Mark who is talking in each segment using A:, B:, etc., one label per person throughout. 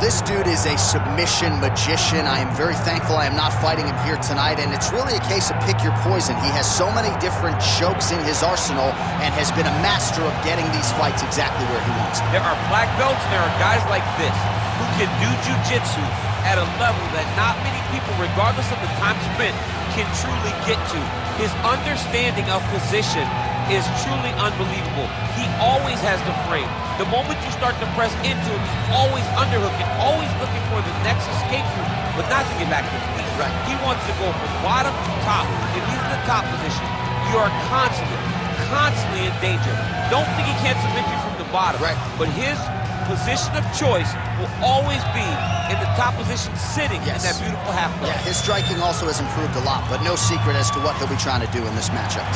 A: this dude is a submission magician. I am very thankful I am not fighting him here tonight, and it's really a case of pick your poison. He has so many different chokes in his arsenal and has been a master of getting these fights exactly where he wants them.
B: There are black belts and there are guys like this who can do jiu-jitsu at a level that not many people, regardless of the time spent, can truly get to. His understanding of position is truly unbelievable. He always has the frame. The moment you start to press into him, he's always underhooking, always looking for the next escape route, but not to get back to his feet.
A: Right.
B: He wants to go from bottom to top. If he's in the top position, you are constantly, constantly in danger. Don't think he can't submit you from the bottom.
A: Right.
B: But his position of choice will always be in the top position sitting
A: Yes.
B: in that beautiful half guard.
A: Yeah, his striking also has improved a lot, but no secret as to what he'll be trying to do in this matchup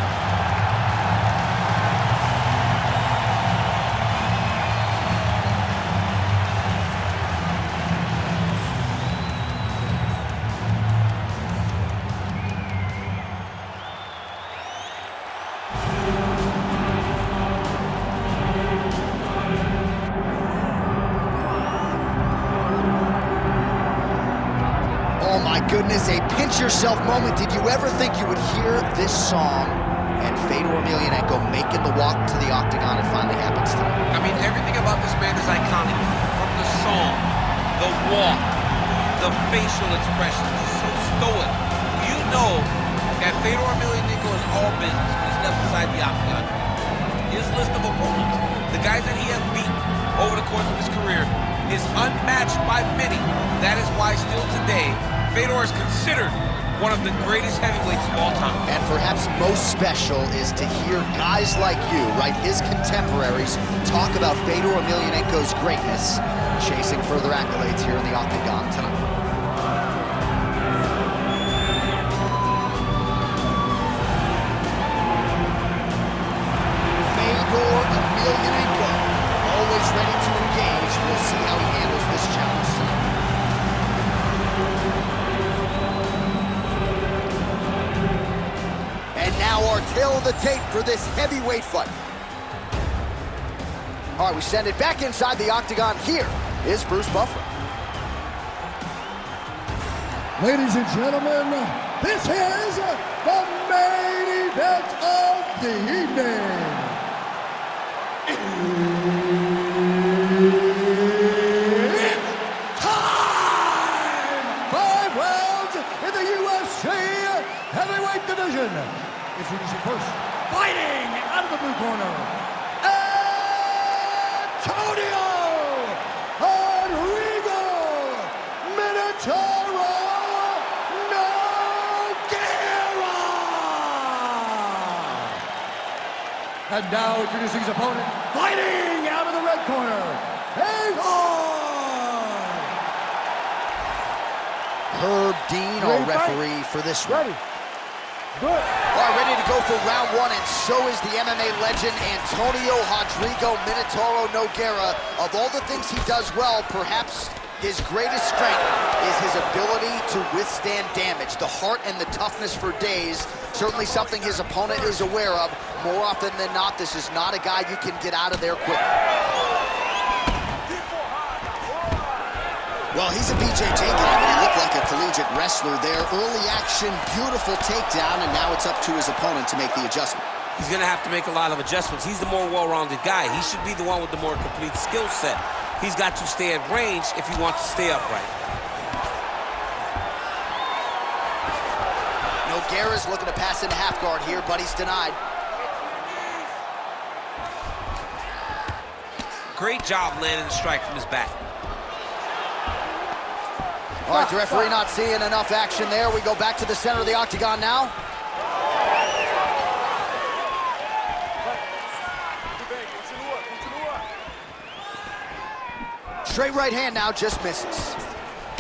A: goodness, a pinch yourself moment. Did you ever think you would hear this song and Fedor Emelianenko making the walk to the octagon? It finally happens tonight.
B: I mean, everything about this man is iconic. From the song, the walk, the facial expressions, so stoic. You know that Fedor Emelianenko is all business when he's left beside the octagon. His list of opponents, the guys that he has beaten over the course of his career, is unmatched by many. That is why still today, Fedor is considered one of the greatest heavyweights of all time.
A: And perhaps most special is to hear guys like you, right, his contemporaries, talk about Fedor Emelianenko's greatness, chasing further accolades here in the octagon tonight. The tape for this heavyweight fight. All right, we send it back inside the octagon. Here is Bruce Buffer.
C: Ladies and gentlemen, this is the main event of the evening. Introducing first, fighting out of the blue corner, Antonio Rodrigo Minotauro Nogueira. And now introducing his opponent, fighting out of the red corner.
A: Herb Dean, our
C: Ready to fight?
A: referee for this one.
C: Ready. Good.
A: All right, ready to go for round one, and so is the MMA legend Antonio Rodrigo Minotauro Nogueira. Of all the things he does well, perhaps his greatest strength is his ability to withstand damage. The heart and the toughness for days, certainly something his opponent is aware of. More often than not, this is not a guy you can get out of there quick. Well, he's a BJJ guy, but he looked like a collegiate wrestler there. Early action, beautiful takedown, and now it's up to his opponent to make the adjustment.
B: He's going to have to make a lot of adjustments. He's the more well-rounded guy. He should be the one with the more complete skill set. He's got to stay at range if he wants to stay upright.
A: Nogueira's looking to pass into half guard here, but he's denied.
B: Great job landing the strike from his back.
A: All right, the referee not seeing enough action there. We go back to the center of the octagon now. Straight right hand now, just misses.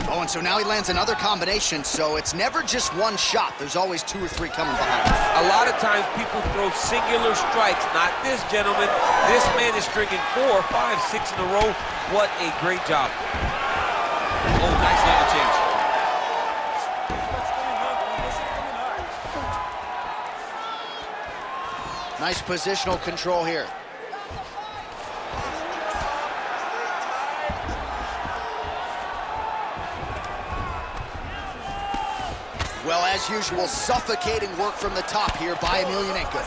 A: Oh, and so now he lands another combination, so it's never just one shot. There's always two or three coming behind.
B: A lot of times people throw singular strikes. Not this gentleman. This man is stringing four, five, six in a row. What a great job. Oh, nice
A: Nice positional control here. Well, as usual, suffocating work from the top here by Emelianenko.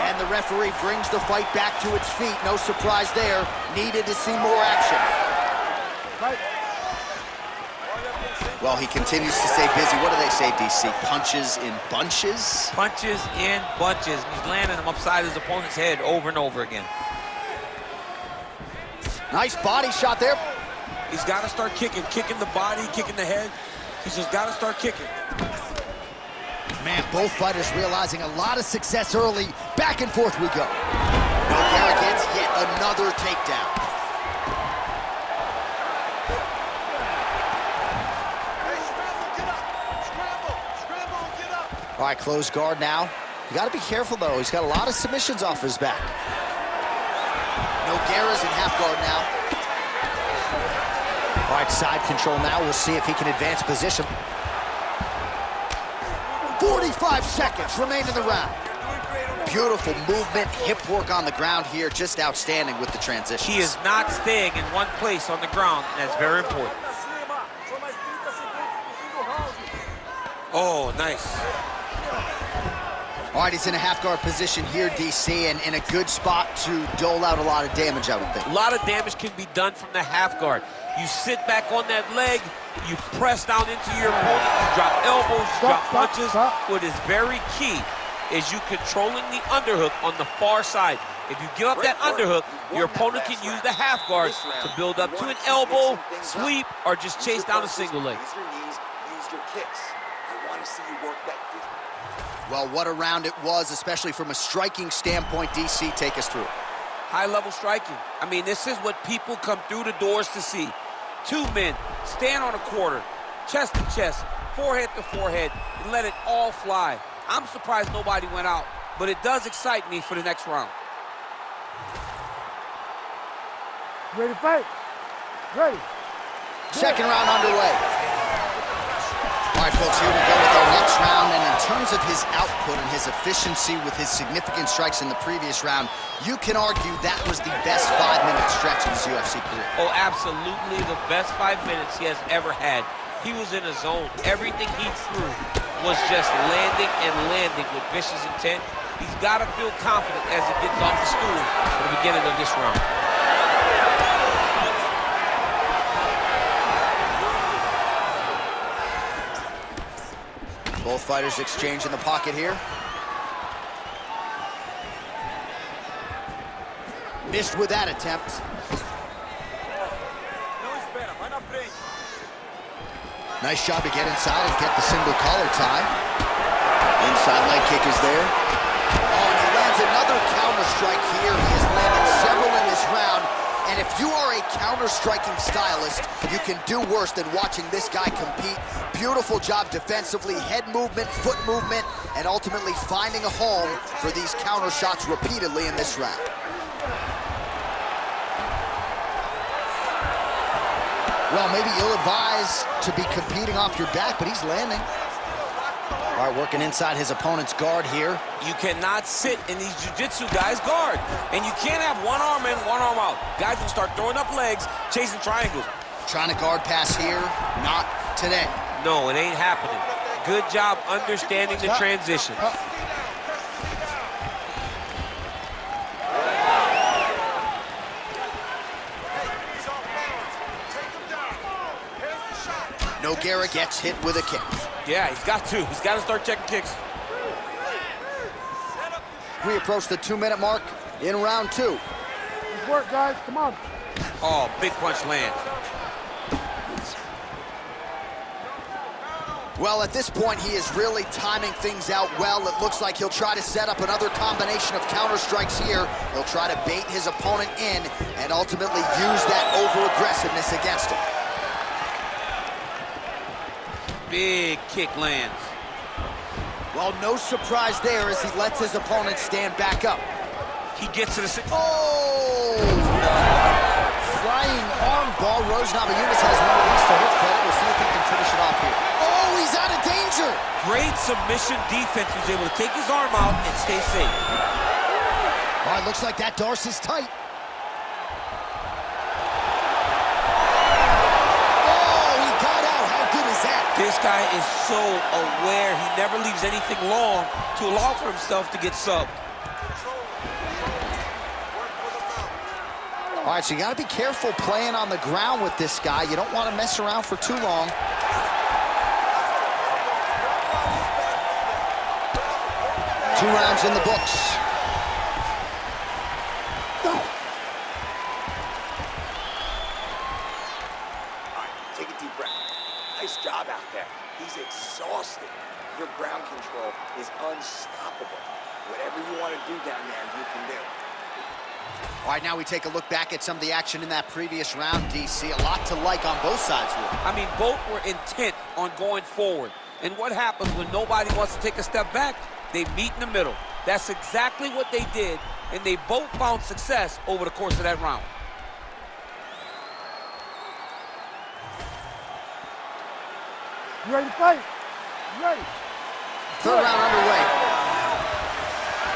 A: And the referee brings the fight back to its feet. No surprise there. Needed to see more action. Well, he continues to stay busy. What do they say, DC? Punches in bunches?
B: Punches in bunches. He's landing them upside his opponent's head over and over again.
A: Nice body shot there.
B: He's got to start kicking, kicking the body, kicking the head. He's just got to start kicking.
A: Man, both fighters realizing a lot of success early. Back and forth we go. Nogueira gets yet another takedown. All right, close guard now. You got to be careful, though. He's got a lot of submissions off his back. Nogueira's in half guard now. All right, side control now. We'll see if he can advance position. 45 seconds remain in the round. Beautiful movement, hip work on the ground here, just outstanding with the transition.
B: He is not staying in one place on the ground, and that's very important. Oh, nice.
A: All right, he's in a half guard position here, DC, and in a good spot to dole out a lot of damage, I would think.
B: A lot of damage can be done from the half guard. You sit back on that leg, you press down into your opponent, you drop elbows, you drop punches. What is very key is you controlling the underhook on the far side. If you give up that underhook, your opponent can use the half guard to build up to an elbow, sweep, or just chase down a single leg.
A: Well, what a round it was, especially from a striking standpoint. DC, take us through.
B: High-level striking. I mean, this is what people come through the doors to see. Two men stand on a quarter, chest to chest, forehead to forehead, and let it all fly. I'm surprised nobody went out, but it does excite me for the next round.
D: Ready to fight? Ready.
A: Second round underway. All right, folks, here we go with our next round. And in terms of his output and his efficiency with his significant strikes in the previous round, you can argue that was the best five-minute stretch in his UFC career.
B: Oh, absolutely the best five minutes he has ever had. He was in a zone. Everything he threw was just landing and landing with vicious intent. He's got to feel confident as he gets off the stool at the beginning of this round.
A: Fighters exchange in the pocket here. Missed with that attempt. Nice job to get inside and get the single collar tie. Inside leg kick is there. Oh, and he lands another counter strike here. He has landed several in this round. And if you are a counter-striking stylist, you can do worse than watching this guy compete. Beautiful job defensively, head movement, foot movement, and ultimately finding a home for these counter shots repeatedly in this round. Well, maybe ill-advised to be competing off your back, but he's landing. All right, working inside his opponent's guard here.
B: You cannot sit in these jiu-jitsu guys' guard. And you can't have one arm in, one arm out. Guys will start throwing up legs, chasing triangles.
A: Trying to guard pass here, not today.
B: No, it ain't happening. Good job understanding the transition.
A: Nogueira gets hit with a kick.
B: Yeah, he's got to. He's got to start checking kicks.
A: We approach the two-minute mark in round two.
D: Let's work, guys. Come on.
B: Oh, big punch lands.
A: Well, at this point, he is really timing things out well. It looks like he'll try to set up another combination of counter strikes here. He'll try to bait his opponent in and ultimately use that over-aggressiveness against him.
B: Big kick lands.
A: Well, no surprise there as he lets his opponent stand back up.
B: He gets to the...
A: Oh! Flying armbar. Rose Namajunas has one of these to his credit. We'll see if he can finish it off here. Oh, he's out of danger!
B: Great submission defense. He was able to take his arm out and stay safe.
A: All right, looks like that Darce is tight.
B: Guy is so aware. He never leaves anything long to allow for himself to get subbed.
A: All right, so you got to be careful playing on the ground with this guy. You don't want to mess around for too long. Two rounds in the books.
E: Take a deep breath. Nice job out there. He's exhausted. Your ground control is unstoppable. Whatever you want to do down there, you can do.
A: All right, now we take a look back at some of the action in that previous round, DC. A lot to like on both sides here.
B: I mean, both were intent on going forward. And what happens when nobody wants to take a step back? They meet in the middle. That's exactly what they did, and they both found success over the course of that round.
D: You ready to fight? You ready?
A: Third round underway.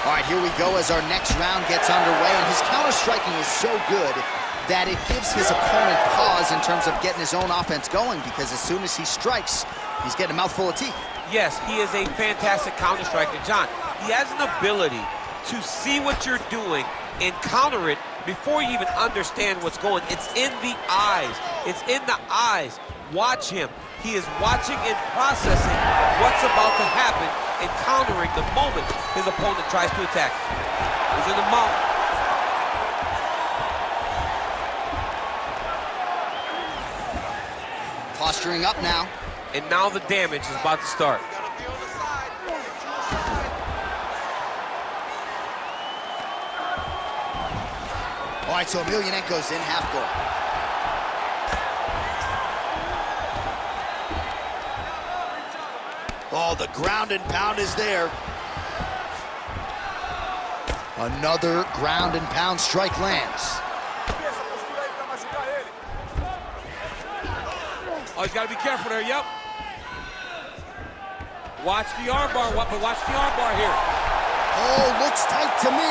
A: All right, here we go as our next round gets underway, and his counter-striking is so good that it gives his opponent pause in terms of getting his own offense going because as soon as he strikes, he's getting a mouthful of teeth.
B: Yes, he is a fantastic counter striker. John, he has an ability to see what you're doing and counter it before you even understand what's going. It's in the eyes. It's in the eyes. Watch him. He is watching and processing what's about to happen and countering the moment his opponent tries to attack. He's in the mount.
A: Posturing up now.
B: And now the damage is about to start.
A: All right, so Emelianenko's in half guard. Oh, the ground and pound is there. Another ground and pound strike lands.
B: Oh, he's got to be careful there. Yep. Watch the armbar, but watch the armbar here.
A: Oh, looks tight to me.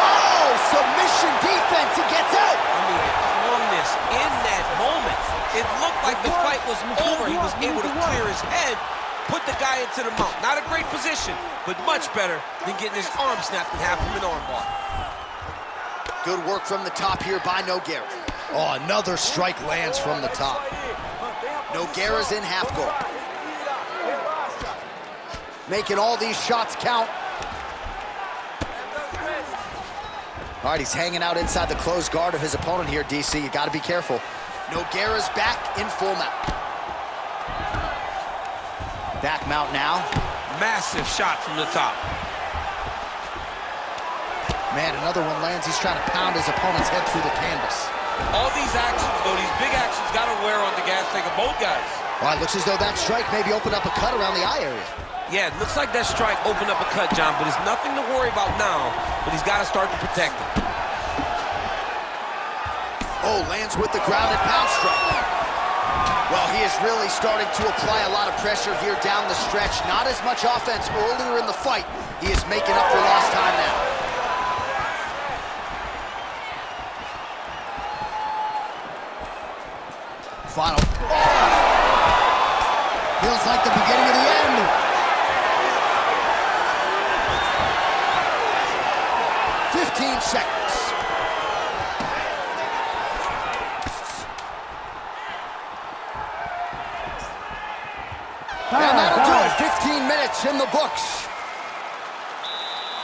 A: Whoa, submission defense. He gets out.
B: I mean, the calmness in that moment. It looked like the fight was over. He was able to clear his head, put the guy into the mount. Not a great position, but much better than getting his arm snapped in half from an armbar.
A: Good work from the top here by Nogueira. Oh, another strike lands from the top. Nogueira's in half guard. Making all these shots count. All right, he's hanging out inside the closed guard of his opponent here, DC. You got to be careful. Nogueira's back in full mount. Back mount now.
B: Massive shot from the top.
A: Man, another one lands. He's trying to pound his opponent's head through the canvas.
B: All these actions, though, these big actions got to wear on the gas tank of both guys.
A: Well, it looks as though that strike maybe opened up a cut around the eye area.
B: Yeah, it looks like that strike opened up a cut, John, but it's nothing to worry about now, but he's got to start to protect it.
A: Oh, lands with the ground and pound strike. Well, he is really starting to apply a lot of pressure here down the stretch. Not as much offense earlier in the fight. He is making up for lost time now. Final. Feels like the beginning of the end. Fifteen seconds. And that'll do it. 15 minutes in the books.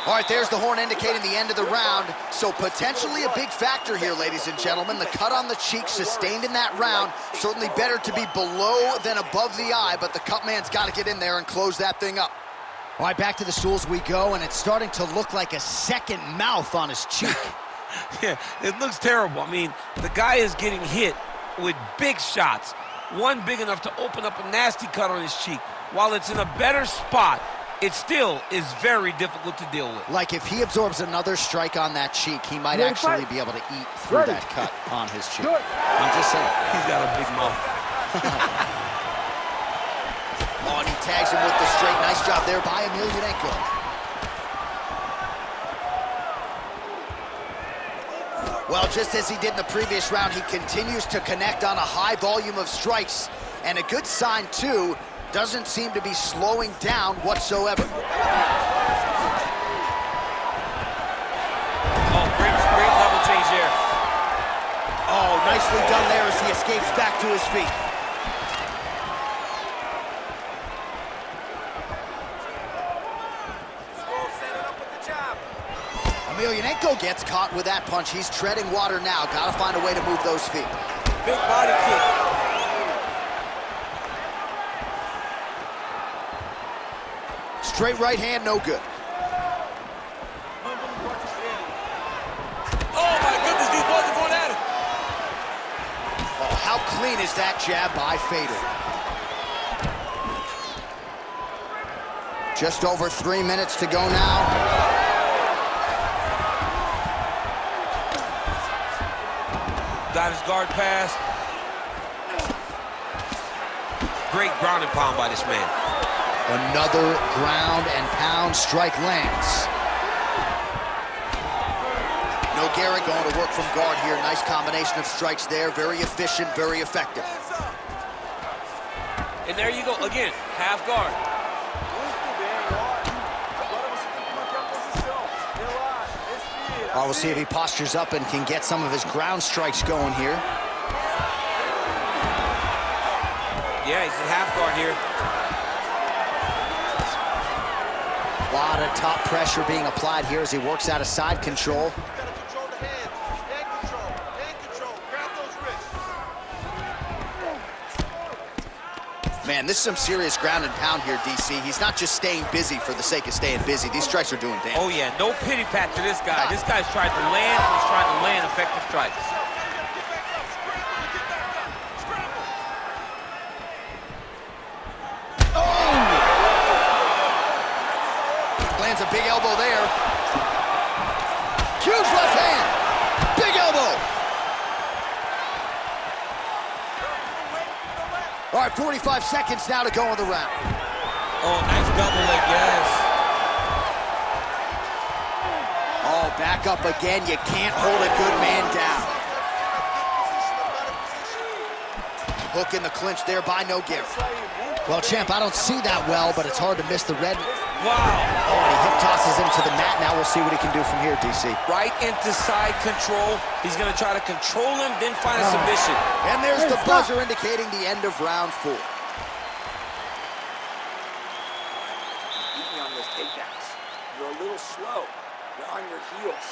A: All right, there's the horn indicating the end of the round. So potentially a big factor here, ladies and gentlemen. The cut on the cheek sustained in that round. Certainly better to be below than above the eye, but the cut man's got to get in there and close that thing up. All right, back to the stools we go, and it's starting to look like a second mouth on his cheek.
B: Yeah, it looks terrible. I mean, the guy is getting hit with big shots. One big enough to open up a nasty cut on his cheek. While it's in a better spot, it still is very difficult to deal with.
A: Like if he absorbs another strike on that cheek, he might
D: Ready,
A: actually
D: fight.
A: be able to eat through
D: Ready.
A: that cut on his cheek. I'm just saying.
B: He's got a big mouth.
A: Oh, and he tags him with the straight. Nice job there by Emelianenko. Well, just as he did in the previous round, he continues to connect on a high volume of strikes. And a good sign, too, doesn't seem to be slowing down whatsoever.
B: Oh, great, great level change there.
A: Oh, nicely done there as he escapes back to his feet. Gets caught with that punch. He's treading water now. Got to find a way to move those feet.
B: Big body kick.
A: Straight right hand, no good.
B: Oh my goodness, these boys are going at it.
A: Oh, how clean is that jab by Fedor? Just over three minutes to go now.
B: Got his guard pass. Great ground and pound by this man.
A: Another ground and pound strike lands. Nogueira going to work from guard here. Nice combination of strikes there. Very efficient, very effective.
B: And there you go, again, half guard.
A: Well, we'll see if he postures up and can get some of his ground strikes going here.
B: Yeah, he's in half guard here.
A: A lot of top pressure being applied here as he works out of side control. Man, this is some serious ground and pound here, DC. He's not just staying busy for the sake of staying busy. These strikes are doing damage.
B: Oh, yeah, no pity pat to this guy. This guy's trying to land, he's trying to land effective strikes.
A: Lands a big elbow there. Huge left hand. All right, 45 seconds now to go in the round.
B: Oh, nice double leg, yes.
A: Oh, back up again. You can't hold a good man down. Hook in the clinch there by Nogueira. Well, champ, I don't see that well, but it's hard to miss the red.
B: Wow.
A: Oh, and he hip tosses him to the mat. Now we'll see what he can do from here, DC.
B: Right into side control. He's going to try to control him, then find a oh. submission.
A: And there's the buzzer indicating the end of round four.
E: Beat me on those takedowns. You're a little slow. You're on your heels.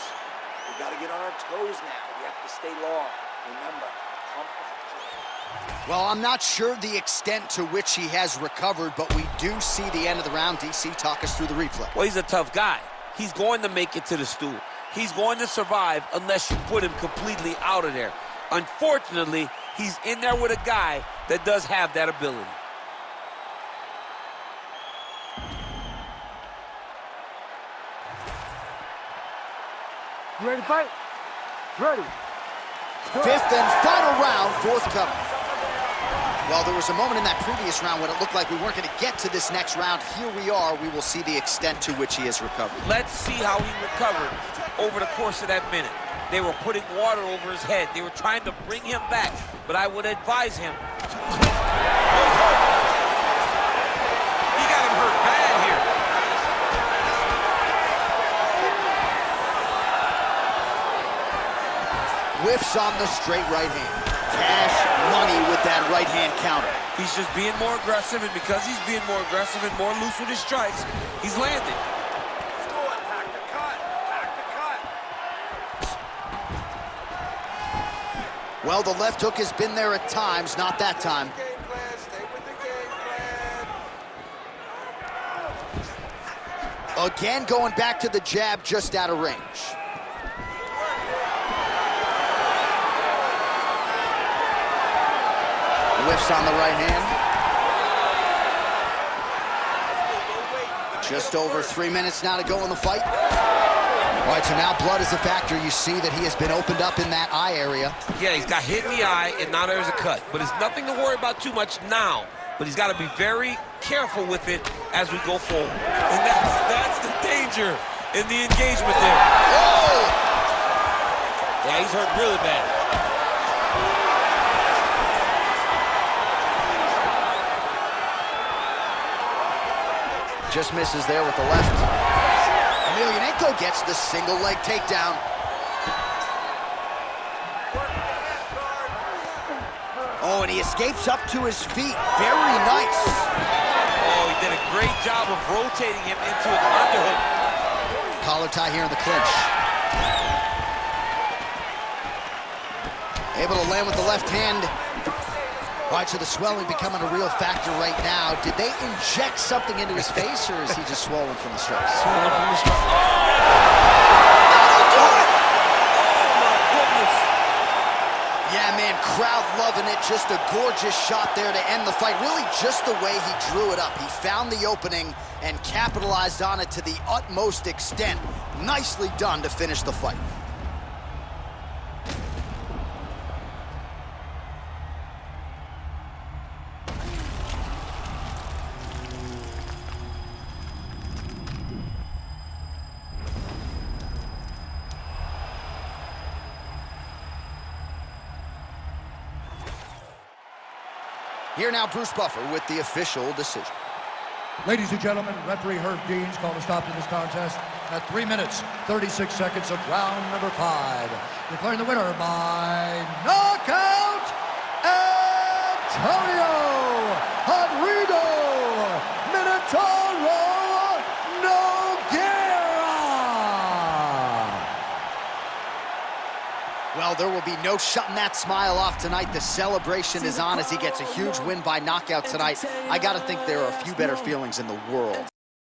E: We've got to get on our toes now. We have to stay long. Remember, pump that jab.
A: Well, I'm not sure the extent to which he has recovered, but we do see the end of the round. DC, talk us through the replay.
B: Well, he's a tough guy. He's going to make it to the stool. He's going to survive unless you put him completely out of there. Unfortunately, he's in there with a guy that does have that ability.
D: You ready to fight? Ready.
A: Fifth and final round, forthcoming. Well, there was a moment in that previous round when it looked like we weren't going to get to this next round. Here we are. We will see the extent to which he has recovered.
B: Let's see how he recovered over the course of that minute. They were putting water over his head. They were trying to bring him back, but I would advise him. He got him hurt bad here.
A: Whiffs on the straight right hand. Cash money with that right hand counter.
B: He's just being more aggressive, and because he's being more aggressive and more loose with his strikes, he's landing.
E: Score, pack the cut. Pack the cut.
A: Well, the left hook has been there at times, not that time.
E: Game plan. Stay with the game plan.
A: Again, going back to the jab just out of range. On the right hand. Just over three minutes now to go in the fight. All right, so now blood is a factor. You see that he has been opened up in that eye area.
B: Yeah, he's got hit in the eye, and now there's a cut. But it's nothing to worry about too much now. But he's got to be very careful with it as we go forward. And that's, that's the danger in the engagement there.
A: Oh!
B: Yeah, he's hurt really bad.
A: Just misses there with the left. Emelianenko gets the single leg takedown. Oh, and he escapes up to his feet. Very nice.
B: Oh, he did a great job of rotating him into an underhook.
A: Collar tie here in the clinch. Able to land with the left hand. All right, so the swelling becoming a real factor right now. Did they inject something into his face, or is he just swollen from the stress?
B: Swollen from the stress. Oh, oh! my goodness.
A: Yeah, man, crowd loving it. Just a gorgeous shot there to end the fight. Really just the way he drew it up. He found the opening and capitalized on it to the utmost extent. Nicely done to finish the fight. Here now, Bruce Buffer with the official decision.
C: Ladies and gentlemen, referee Herb Deans called a stop to this contest at 3 minutes, 36 seconds of round number 5. Declaring the winner by knockout, Antonio Rodrigo Minotauro Nogueira!
A: Well, there will be no shutting that smile off tonight. The celebration is on as he gets a huge win by knockout tonight. I got to think there are a few better feelings in the world.